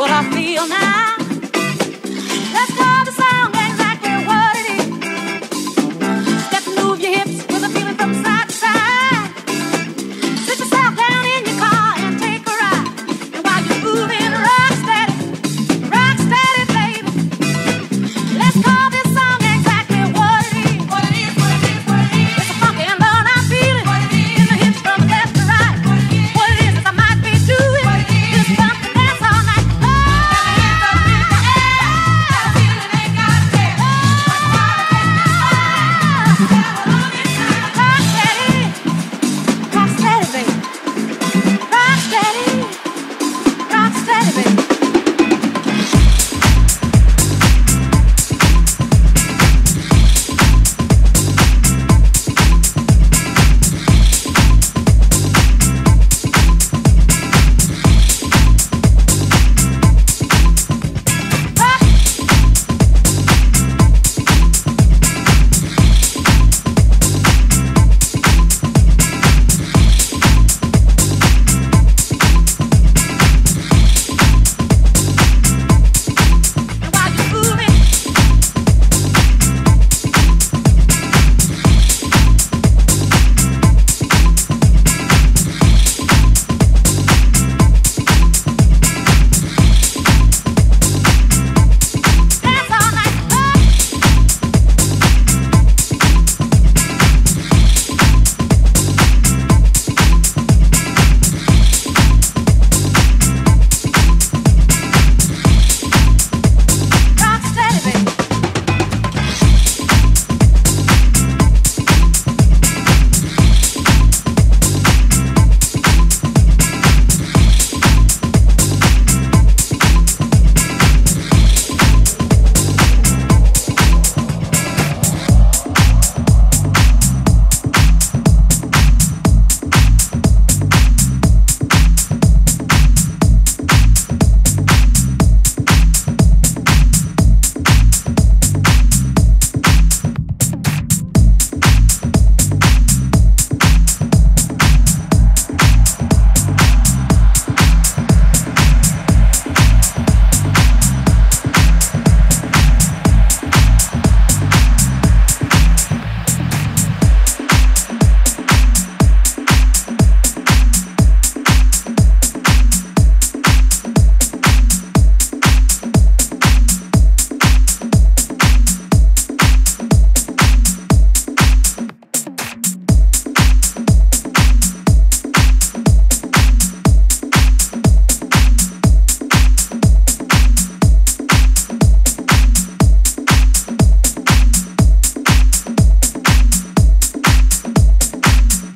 what I feel now.